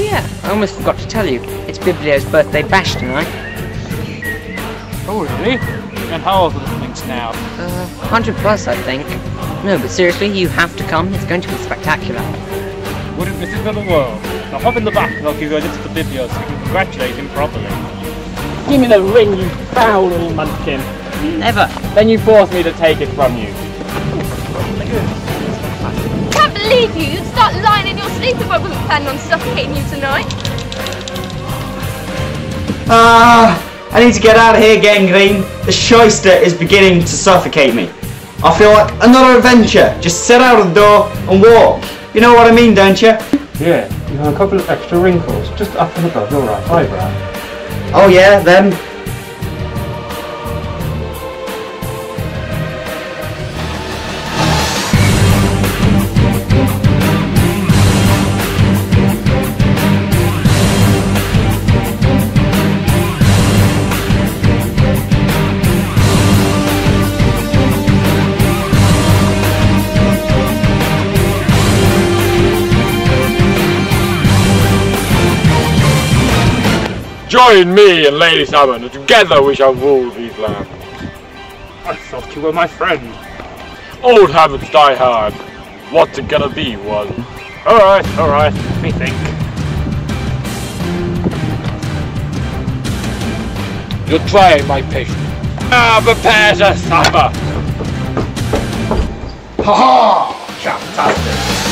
I almost forgot to tell you, it's Biblio's birthday bash tonight. Oh, really? And how old are the things now? Uh, 100 plus, I think. No, but seriously, you have to come. It's going to be spectacular. Wouldn't miss it for the world. Now hop in the back and I'll give you a lift to Biblio so you can congratulate him properly. Give me the ring, you foul little munchkin. Never. Then you force me to take it from you. Can't believe you! You'd start lying in your sleep if I wasn't planning on suffocating you tonight. Ah, I need to get out of here, gangrene. The shyster is beginning to suffocate me. I feel like another adventure. Just sit out of the door and walk. You know what I mean, don't you? Yeah, you have a couple of extra wrinkles just up and above your right eyebrow. Oh yeah, them. Join me and Lady Salmon, and together we shall rule these lands. I thought you were my friend. Old habits die hard. What's it gonna be, one? Alright, alright, let me think. You're trying my patience. Ah, prepare to suffer! Ha ha! Chapter